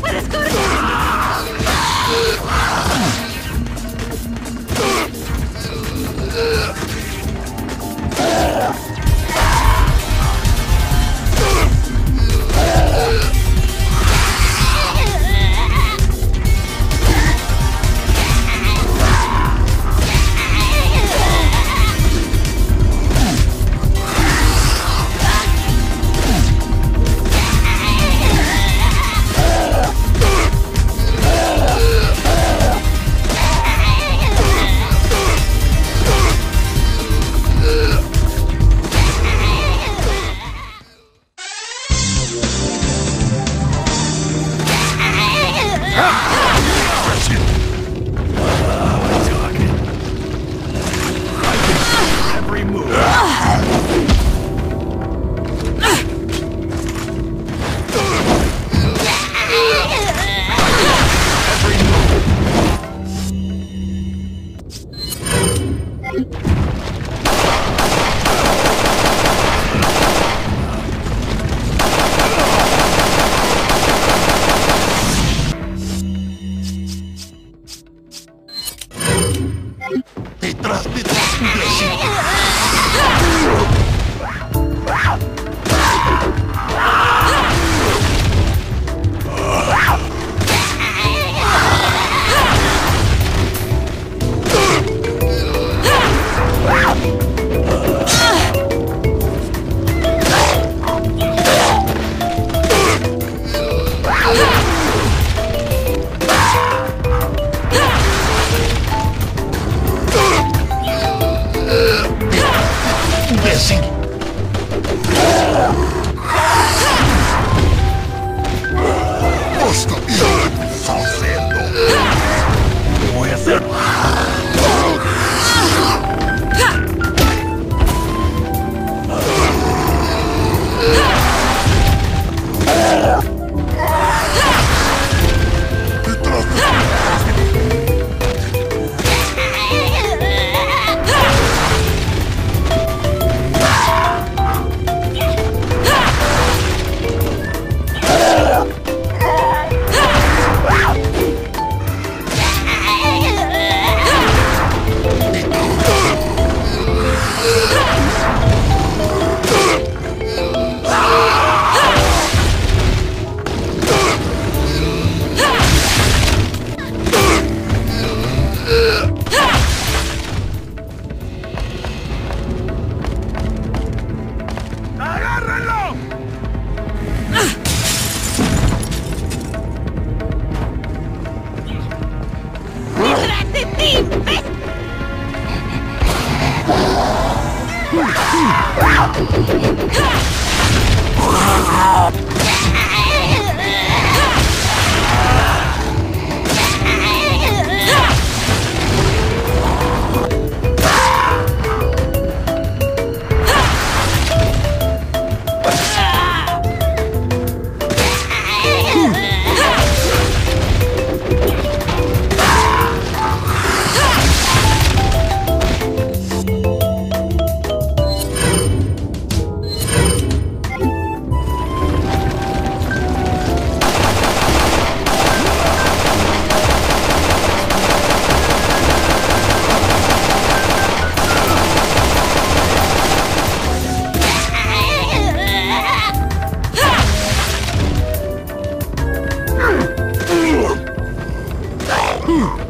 ¡Puedes correr! Ah! Detrás de tus Hmm.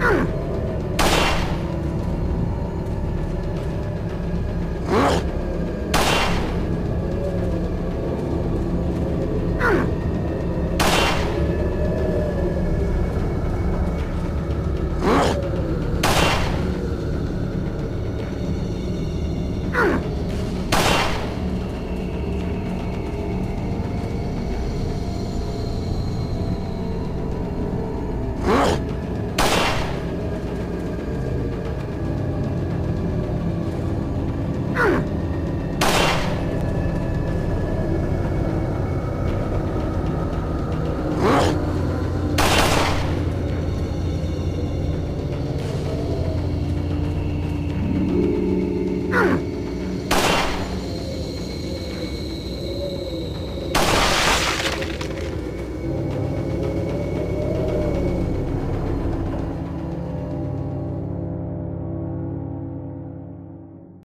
Ah!